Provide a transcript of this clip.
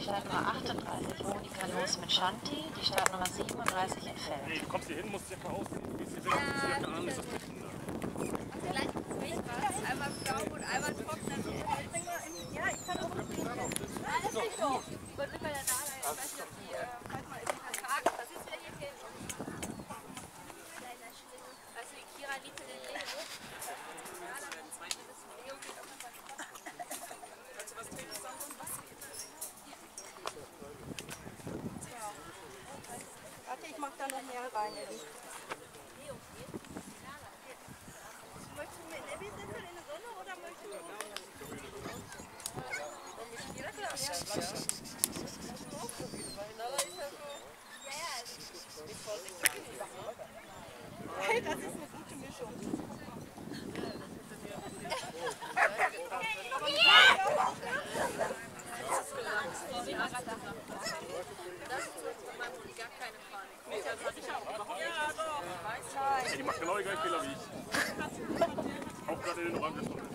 die Startnummer 38, Monika Los mit Shanti, die Startnummer 37 in Feld. Nee, du kommst hier hin, musst dich einfach ausziehen. Du gehst hier weg, ziehst an, ist das mitten da. Vielleicht was, einmal blau und einmal trocken. Ja, ich kann auch noch Alles nicht so. Ich wollte mit meiner Nase, ich weiß nicht, ob die, äh, die ich mach da noch mehr rein, Elli. Möchtest du mit Nebby sitzen in der Sonne oder möchtest du... Hey, das ist eine gute Mischung. Ey, die macht genau die gleichen Fehler wie ich. Auch gerade in den Räumen des Tunnels.